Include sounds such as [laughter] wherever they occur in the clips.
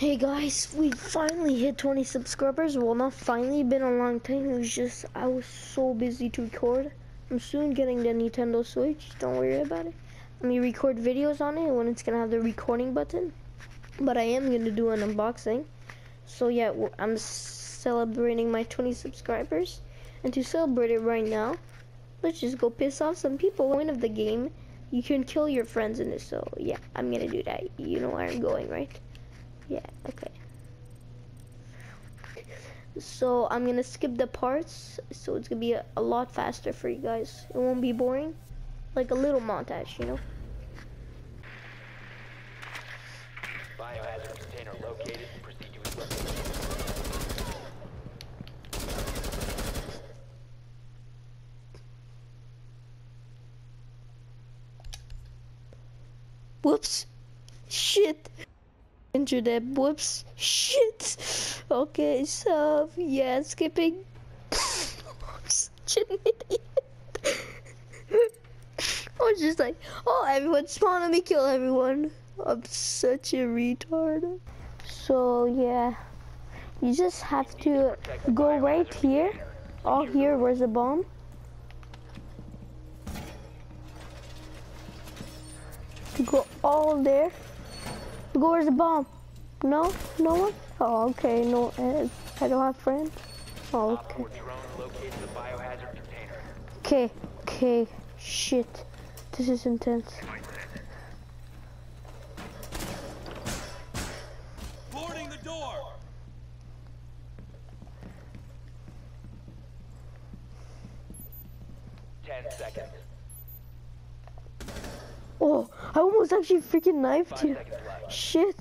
Hey guys, we finally hit 20 subscribers. Well, not finally, been a long time. It was just, I was so busy to record. I'm soon getting the Nintendo Switch. Don't worry about it. Let me record videos on it when it's gonna have the recording button. But I am gonna do an unboxing. So yeah, I'm celebrating my 20 subscribers. And to celebrate it right now, let's just go piss off some people. Point of the game, you can kill your friends in this. So yeah, I'm gonna do that. You know where I'm going, right? Yeah, okay. So I'm gonna skip the parts, so it's gonna be a, a lot faster for you guys. It won't be boring, like a little montage, you know? Biohazard container located. Proceed to Whoops. Shit internet whoops. Shit. Okay so yeah skipping. Such an idiot I was just like oh everyone spawn let me kill everyone. I'm such a retard. So yeah. You just have to go right here. All here where's the bomb? To go all there Go, where's the bomb? No? No one? Oh, okay. No, uh, I don't have friends. Oh, okay. Okay, okay. Shit. This is intense. Boarding the door! Ten seconds. Oh, I almost actually freaking knifed you. Shit.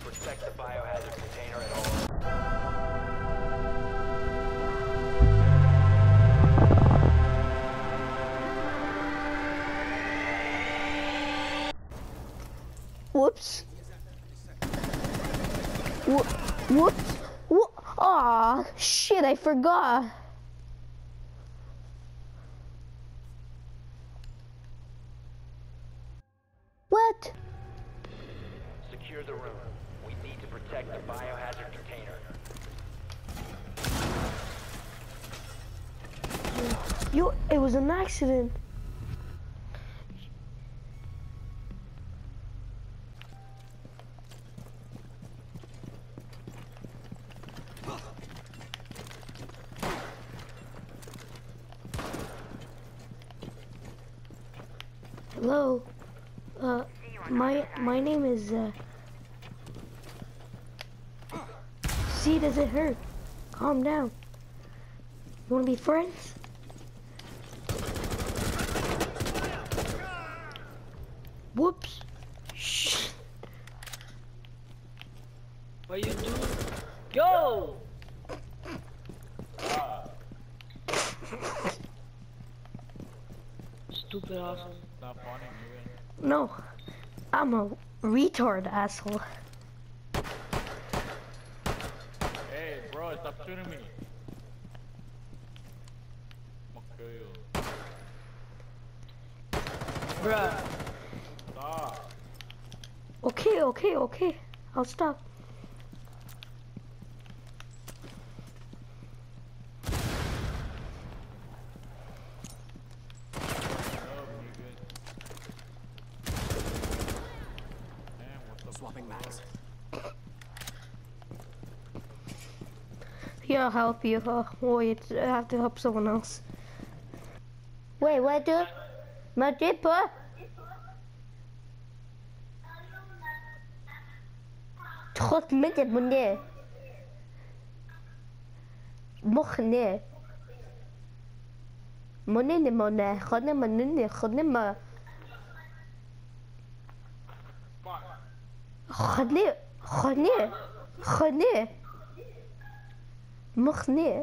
Protect the biohazard container at all. Whoops. Wh whoops. Wh Aw, shit, I forgot. What? Secure the room. We need to protect the biohazard container. It was an accident. Hello? Uh, my my name is. Uh... See, does it hurt? Calm down. You wanna be friends? Whoops. Shh. What you doing? Go! Stupid asshole. Stop no, I'm a retard asshole. Hey, bro, stop shooting me. I'm gonna kill you. Bruh. Stop. Okay, okay, okay. I'll stop. Swapping mags. Yeah, I'll help you. Oh, wait, I have to help someone else. Wait, what do? My dipper? trop mit dem Bunde. Moch ne. Mone ne mone, khone mone ne, khone ma. Khone, khone, khone. Moch ne.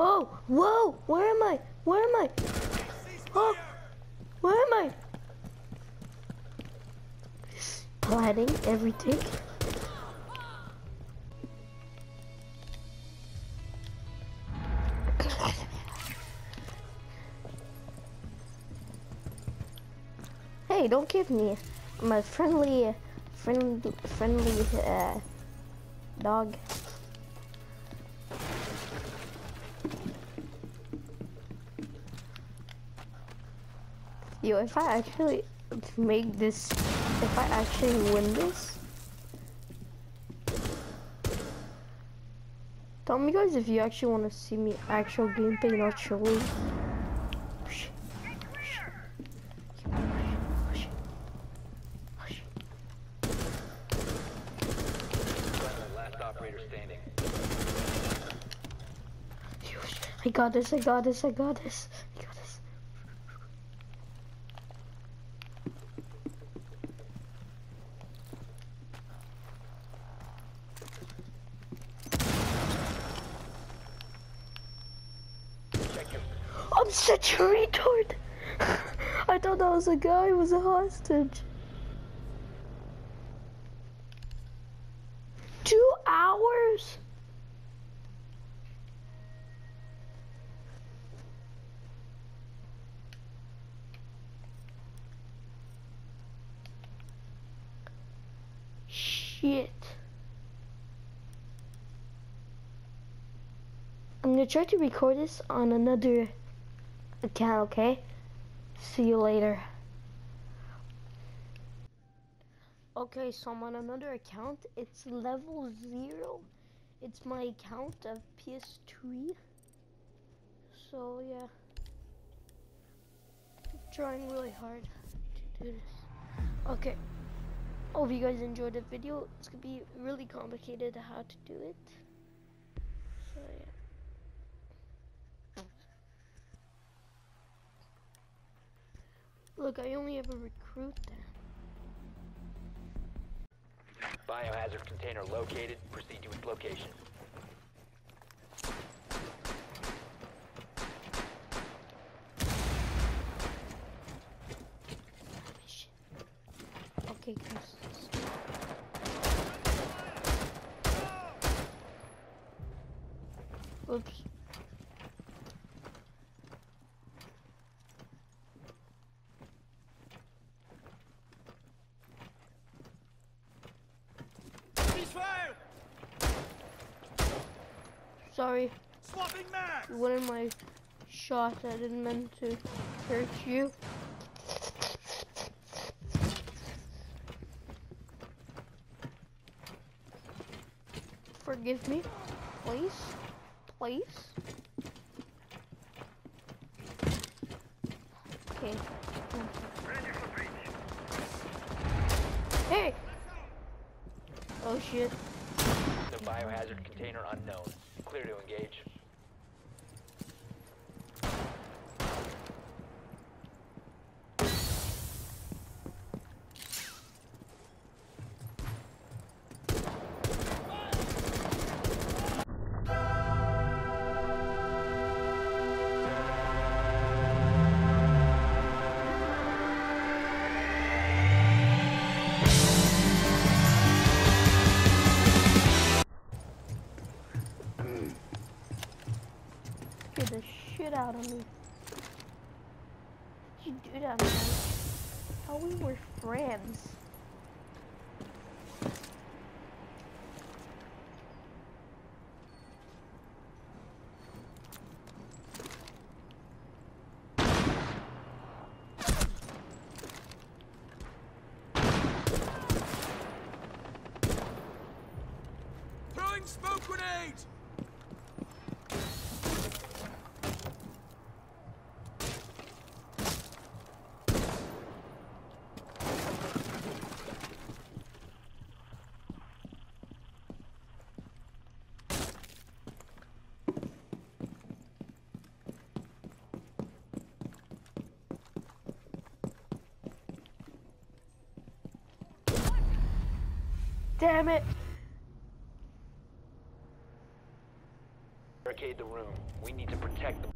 Oh, whoa! Where am I? Where am I? Oh, where am I? Planning everything. Hey, don't give me my friendly, friendly, friendly uh, dog. Yo, if I actually make this, if I actually win this, tell me guys if you actually want to see me actual gameplay, not showing. I got this, I got this, I got this. Check your I'm such a retard. [laughs] I thought that was a guy who was a hostage. Two hours? Shit. I'm gonna try to record this on another account, okay? See you later. Okay, so I'm on another account. It's level zero. It's my account of PS3. So yeah. I'm trying really hard to do this. Okay. Hope you guys enjoyed the video. It's gonna be really complicated how to do it. So yeah. Look, I only have a recruit then. biohazard container located. Proceed to its location. Okay, guys. Oops. Sorry. Swapping mags! One of my shots, I didn't mean to hurt you. Forgive me, please, please. Okay. Hey! Oh shit. The biohazard container unknown. Clear to engage. Out of me. Did you do that, man? How we were friends. Throwing smoke grenades! Damn it! Barricade the room. We need to protect them.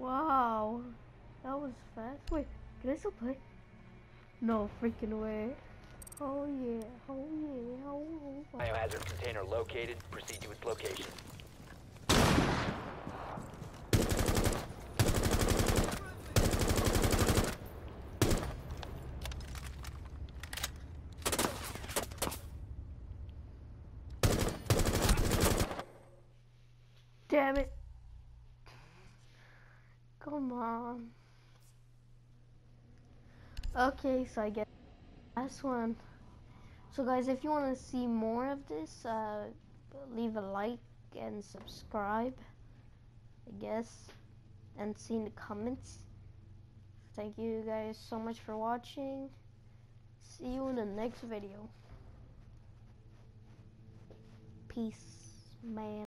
Wow, that was fast. Wait, can I still play? No freaking way. Oh yeah, oh yeah, oh. oh. oh. Biohazard container located. Proceed to its location. Damn it. On. Okay, so I get last one. So guys, if you want to see more of this, uh, leave a like and subscribe, I guess, and see in the comments. Thank you guys so much for watching. See you in the next video. Peace, man.